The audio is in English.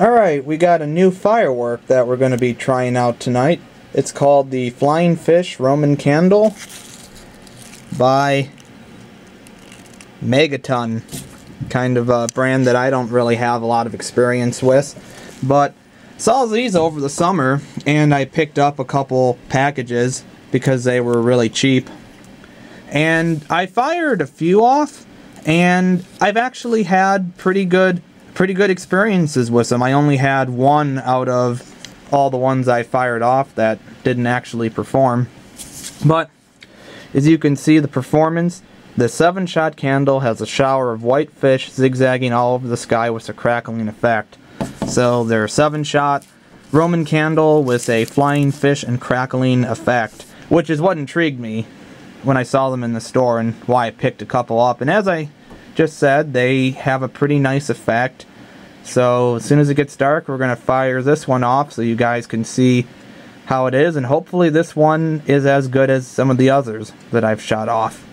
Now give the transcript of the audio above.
Alright, we got a new firework that we're going to be trying out tonight. It's called the Flying Fish Roman Candle by Megaton. Kind of a brand that I don't really have a lot of experience with. But saw these over the summer and I picked up a couple packages because they were really cheap. And I fired a few off and I've actually had pretty good pretty good experiences with them. I only had one out of all the ones I fired off that didn't actually perform. But as you can see the performance, the 7 shot candle has a shower of white fish zigzagging all over the sky with a crackling effect. So they're 7 shot Roman candle with a flying fish and crackling effect, which is what intrigued me when I saw them in the store and why I picked a couple up. And as I just said, they have a pretty nice effect. So as soon as it gets dark, we're going to fire this one off so you guys can see how it is. And hopefully this one is as good as some of the others that I've shot off.